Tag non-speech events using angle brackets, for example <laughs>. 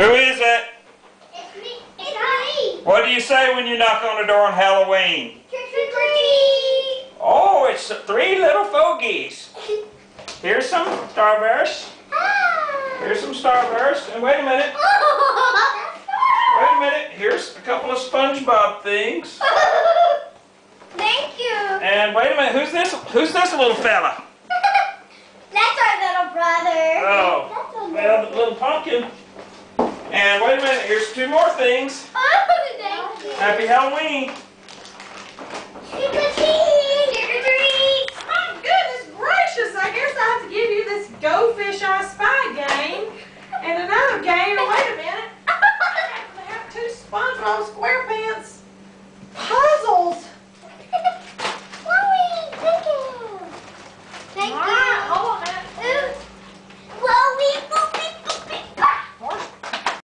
Who is it? It's me. It's me. What do you say when you knock on the door on Halloween? Trick or treat. Oh, it's three little fogies. <laughs> Here's some Starburst. Ah. Here's some Starburst. And wait a minute. Wait a minute. Here's a couple of SpongeBob things. <laughs> Thank you. And wait a minute. Who's this? Who's this little fella? <laughs> That's our little brother. Oh, our well, the little pumpkin. And wait a minute. Here's two more things. Oh, thank you. Happy Halloween. Goodness gracious, I guess I have to give you this Go Fish I Spy game and another game. Wait a minute, I have two SpongeBob SquarePants